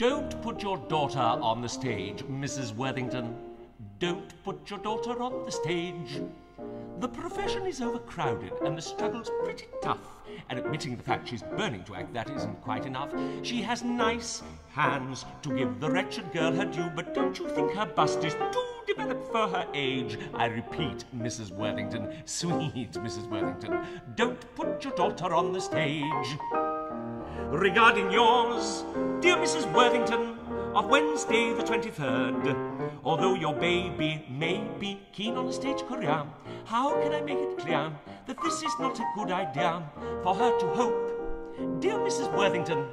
Don't put your daughter on the stage, Mrs. Worthington. Don't put your daughter on the stage. The profession is overcrowded and the struggle's pretty tough. And admitting the fact she's burning to act, that isn't quite enough. She has nice hands to give the wretched girl her due, but don't you think her bust is too developed for her age? I repeat, Mrs. Worthington, sweet Mrs. Worthington, don't put your daughter on the stage. Regarding yours, dear Mrs. Worthington, of Wednesday the 23rd, although your baby may be keen on a stage career, how can I make it clear that this is not a good idea for her to hope? Dear Mrs. Worthington,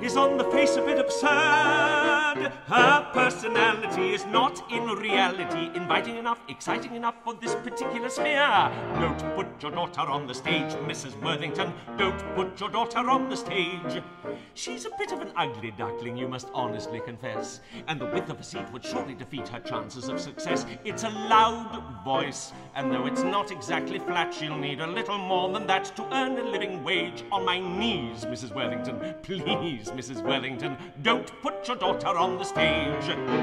is on the face of it absurd. Her personality is not in reality inviting enough, exciting enough for this particular sphere. Don't put your daughter on the stage, Mrs. Worthington. Don't put your daughter on the stage. She's a bit of an ugly duckling, you must honestly confess, and the width of a seat would surely defeat her chances of success. It's a loud voice, and though it's not exactly flat, she'll need a little more than that to earn a living wage. On my knees, Mrs. Worthington, please Mrs. Worthington, don't put your daughter on the stage.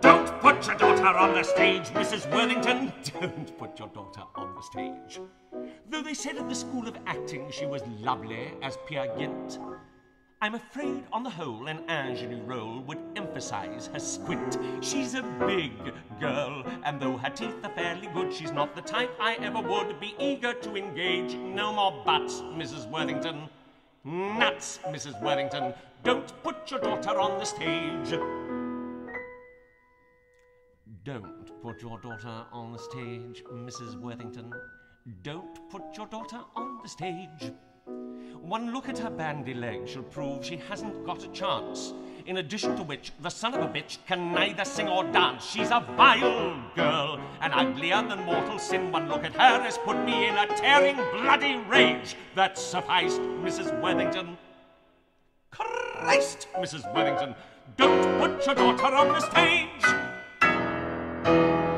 Don't put your daughter on the stage, Mrs. Worthington. Don't put your daughter on the stage. Though they said at the School of Acting she was lovely as Peer Gynt, I'm afraid, on the whole, an ingenue role would emphasize her squint. She's a big girl, and though her teeth are fairly good, she's not the type I ever would be eager to engage. No more buts, Mrs. Worthington. Nuts, Mrs. Worthington. Don't put your daughter on the stage. Don't put your daughter on the stage, Mrs. Worthington. Don't put your daughter on the stage. One look at her bandy legs shall prove she hasn't got a chance. In addition to which, the son of a bitch can neither sing or dance. She's a vile girl, and uglier than mortal sin. One look at her has put me in a tearing, bloody rage. That sufficed, Mrs. Worthington. Christ, Mrs. Worthington, don't put your daughter on the stage. Thank you.